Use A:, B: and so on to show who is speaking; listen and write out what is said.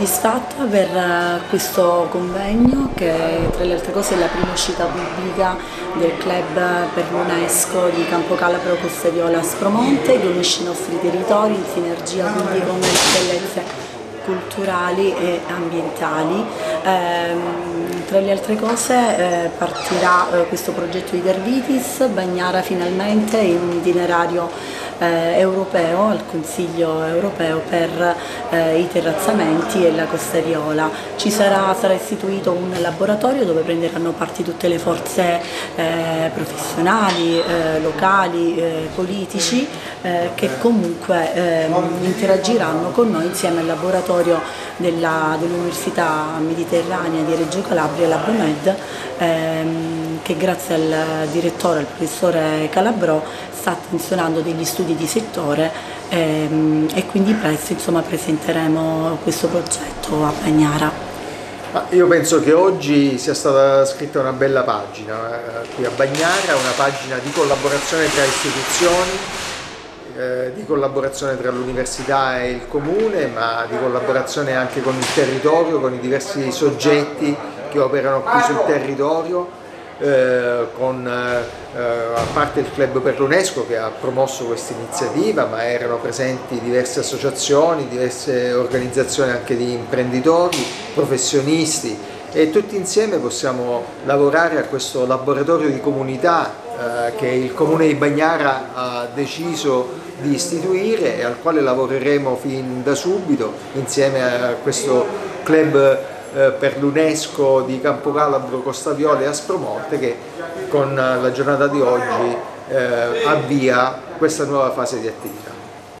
A: soddisfatta per eh, questo convegno che tra le altre cose è la prima uscita pubblica del club per l'UNESCO di Campo Calabro Costa Viola Aspromonte che unisce i nostri territori in sinergia quindi con le bellezze culturali e ambientali. Eh, tra le altre cose eh, partirà eh, questo progetto di Dervitis, Bagnara finalmente in un itinerario eh, europeo, al Consiglio europeo per eh, i terrazzamenti e la Costa Viola. Ci sarà, sarà, istituito un laboratorio dove prenderanno parte tutte le forze eh, professionali, eh, locali, eh, politici eh, che comunque ehm, interagiranno con noi insieme al laboratorio dell'Università dell Mediterranea di Reggio Calabria, l'Abomed, ehm, che grazie al direttore, al professore Calabrò, sta attenzionando degli studi di settore ehm, e quindi presto insomma, presenteremo questo progetto a Bagnara.
B: Io penso che oggi sia stata scritta una bella pagina eh, qui a Bagnara, una pagina di collaborazione tra istituzioni, eh, di collaborazione tra l'università e il comune, ma di collaborazione anche con il territorio, con i diversi soggetti che operano qui sul territorio eh, con, eh, a parte il Club per l'UNESCO che ha promosso questa iniziativa, ma erano presenti diverse associazioni, diverse organizzazioni anche di imprenditori, professionisti e tutti insieme possiamo lavorare a questo laboratorio di comunità eh, che il Comune di Bagnara ha deciso di istituire e al quale lavoreremo fin da subito insieme a questo club eh, per l'UNESCO di Campocalabro, Costaviole e Aspromonte che con la giornata di oggi eh, avvia questa nuova fase di attività.